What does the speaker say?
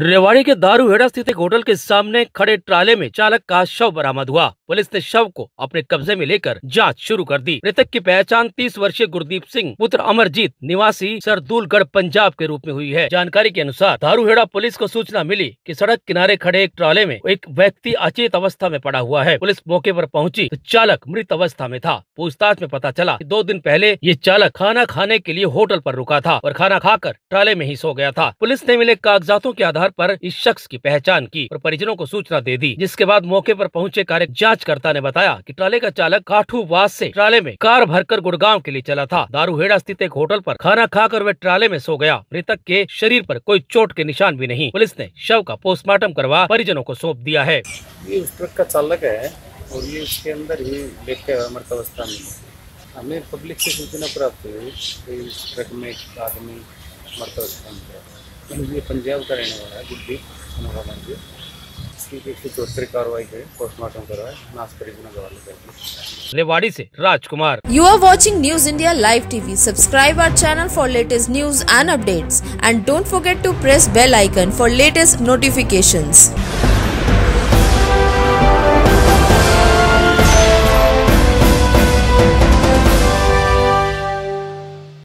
रेवाड़ी के दारूहेड़ा स्थित एक होटल के सामने खड़े ट्राले में चालक का शव बरामद हुआ। पुलिस ने शव को अपने कब्जे में लेकर जाँच शुरू कर दी। मृतक की पहचान 30 वर्षीय गुरदीप सिंह, पुत्र अमरजीत, निवासी सरदूलगढ़, पंजाब के रूप में हुई है। जानकारी के अनुसार दारूहेड़ा पुलिस को सूचना मिली कि सड़क किनारे खड़े एक ट्राले में एक व्यक्ति अचेत अवस्था में पड़ा हुआ है। पुलिस मौके आरोप पहुँची तो चालक मृत अवस्था में था। पूछताछ में पता चला दो दिन पहले ये चालक खाना खाने के लिए होटल आरोप रुका था और खाना खाकर ट्राले में ही सो गया था। पुलिस ने मिले कागजातों के आधार पर इस शख्स की पहचान की और परिजनों को सूचना दे दी, जिसके बाद मौके पर पहुँचे कार्य जांचकर्ता ने बताया कि ट्राले का चालक काठू वास से ट्राले में कार भरकर गुड़गांव के लिए चला था। दारूहेड़ा स्थित एक होटल पर खाना खाकर वह ट्राले में सो गया। मृतक के शरीर पर कोई चोट के निशान भी नहीं। पुलिस ने शव का पोस्टमार्टम करवा परिजनों को सौंप दिया है। ये उस ट्रक का चालक है और ये उसके अंदर ही लेट के मृत अवस्था में हमें पब्लिक से सूचना प्राप्त हुई ट्रक में एक आदमी मृत अवस्था में ये पंजाब का रहने वाला है गुड्डी मनोहर मंदिर। इसकी एक सौ चौहत्तर कार्रवाई है पोस्टमार्टम करवाए नाश खरीदने का वाले करके रेवाड़ी से Rajkumar. You are watching news India live TV subscribe our channel for latest news and update and don't forget to press bell icon for latest notification